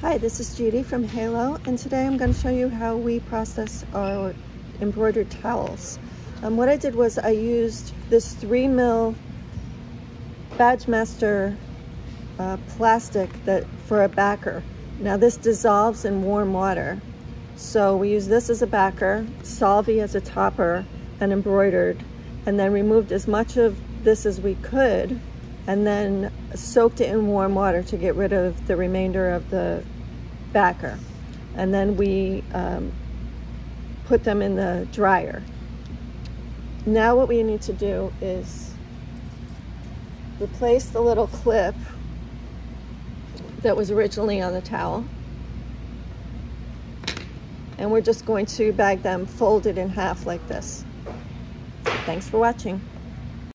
Hi, this is Judy from Halo, and today I'm going to show you how we process our embroidered towels. Um, what I did was I used this 3 mil Badgemaster uh, plastic that for a backer. Now this dissolves in warm water, so we use this as a backer, Solvy as a topper, and embroidered, and then removed as much of this as we could and then soaked it in warm water to get rid of the remainder of the backer. And then we um, put them in the dryer. Now what we need to do is replace the little clip that was originally on the towel. And we're just going to bag them folded in half like this. Thanks for watching.